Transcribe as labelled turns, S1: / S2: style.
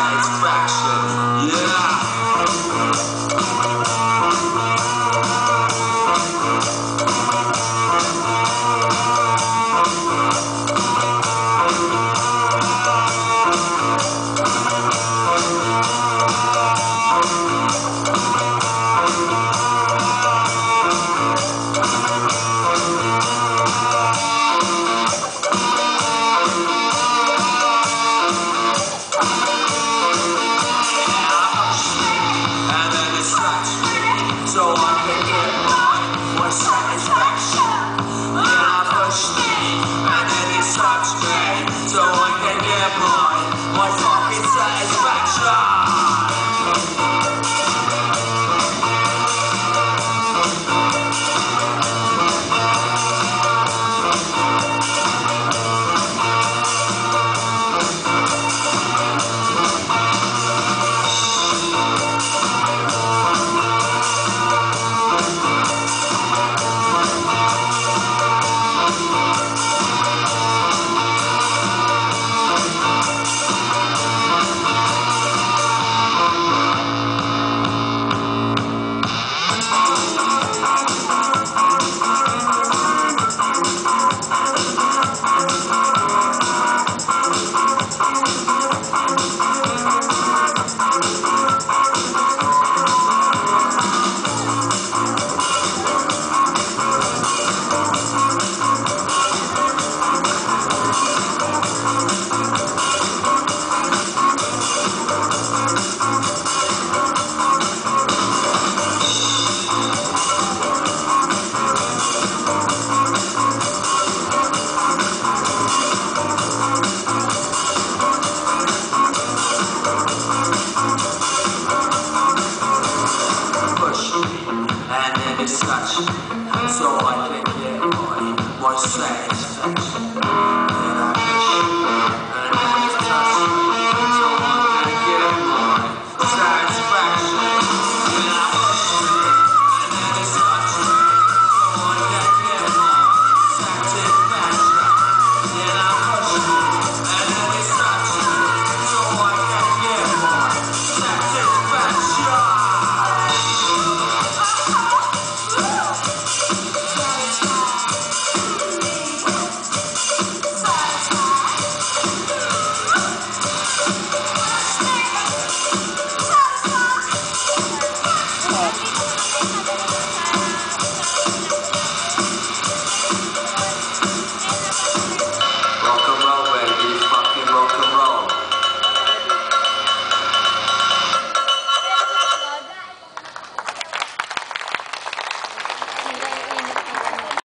S1: size fraction. Yeah. so I think what I was.